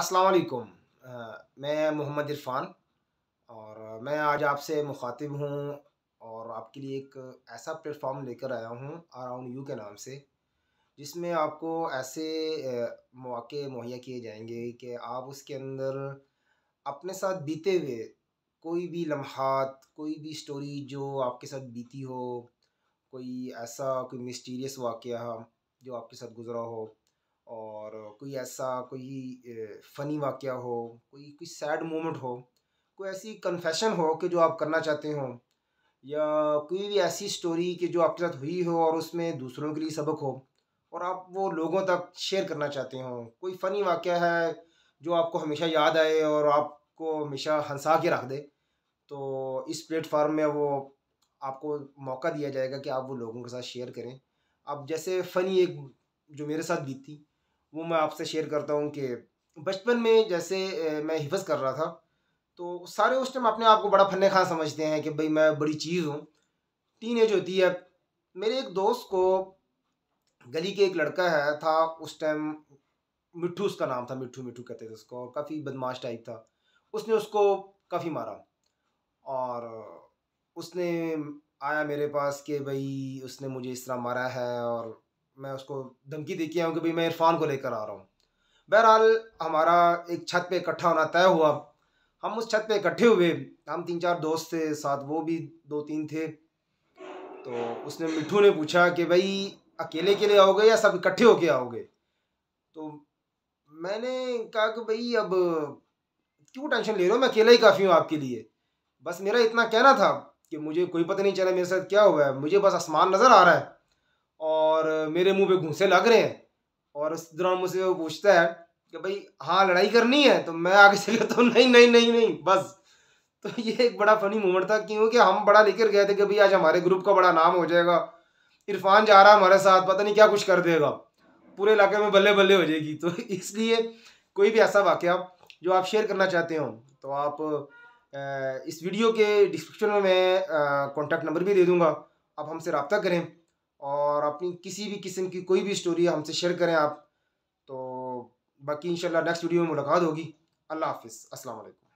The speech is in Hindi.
अस्सलाम वालेकुम। मैं मोहम्मद इरफ़ान और मैं आज आपसे मुखातिब हूँ और आपके लिए एक ऐसा प्लेटफॉर्म लेकर आया हूँ, अराउंड यू के नाम से, जिसमें आपको ऐसे मौके मुहैया किए जाएँगे कि आप उसके अंदर अपने साथ बीते हुए कोई भी लम्हात, कोई भी स्टोरी जो आपके साथ बीती हो, कोई ऐसा कोई मिस्टीरियस वाक़ जो आपके साथ गुज़रा हो और कोई ऐसा कोई फ़नी वाक़ हो, कोई कोई सैड मोमेंट हो, कोई ऐसी कन्फेशन हो कि जो आप करना चाहते हो, या कोई भी ऐसी स्टोरी कि जो आपके साथ हुई हो और उसमें दूसरों के लिए सबक हो और आप वो लोगों तक शेयर करना चाहते हो। कोई फ़नी वाक़ है जो आपको हमेशा याद आए और आपको हमेशा हंसा के रख दे तो इस प्लेटफार्म में वो आपको मौका दिया जाएगा कि आप वो लोगों के साथ शेयर करें। अब जैसे फ़नी एक जो मेरे साथ बीती वो मैं आपसे शेयर करता हूँ कि बचपन में जैसे मैं हिफज कर रहा था तो सारे उस टाइम अपने आप को बड़ा फन्ने खां समझते हैं कि भाई मैं बड़ी चीज़ हूँ। टीन एज होती है, मेरे एक दोस्त को गली के एक लड़का है, था उस टाइम मिट्टू, उसका नाम था मिट्टू मिट्टू कहते थे उसको, और काफ़ी बदमाश टाइप था। उसने उसको काफ़ी मारा और उसने आया मेरे पास कि भाई उसने मुझे इस तरह मारा है और मैं उसको धमकी दे के आऊँ कि भाई मैं इरफान को लेकर आ रहा हूँ। बहरहाल, हमारा एक छत पे इकट्ठा होना तय हुआ। हम उस छत पे इकट्ठे हुए। हम तीन चार दोस्त थे, साथ वो भी दो तीन थे। तो उसने मिठू ने पूछा कि भाई, अकेले के लिए आओगे या सब इकट्ठे होके आओगे? तो मैंने कहा कि भाई, अब क्यों टेंशन ले रहे हो? मैं अकेला ही काफ़ी हूँ आपके लिए। बस मेरा इतना कहना था कि मुझे कोई पता नहीं चला मेरे साथ क्या हुआ है। मुझे बस आसमान नज़र आ रहा है। और मेरे मुँह पे घूसे लग रहे हैं। और उस दौरान मुझसे वो पूछता है कि भाई हाँ लड़ाई करनी है? तो मैं आगे से कहता हूँ, नहीं नहीं नहीं नहीं, बस। तो ये एक बड़ा फनी मोमेंट था क्योंकि हम बड़ा लेकर गए थे कि भाई, आज हमारे ग्रुप का बड़ा नाम हो जाएगा। इरफान जा रहा है हमारे साथ, पता नहीं क्या कुछ कर देगा। पूरे इलाके में बल्ले बल्ले हो जाएगी। तो इसलिए कोई भी ऐसा वाक़ जो आप शेयर करना चाहते हो तो आप इस वीडियो के डिस्क्रिप्शन में मैं कॉन्टैक्ट नंबर भी दे दूँगा। आप हमसे रबता करें। और अपनी किसी भी किस्म की कोई भी स्टोरी हमसे शेयर करें आप। तो बाकी इंशाल्लाह नेक्स्ट वीडियो में मुलाकात होगी। अल्लाह हाफिज़। अस्सलाम वालेकुम।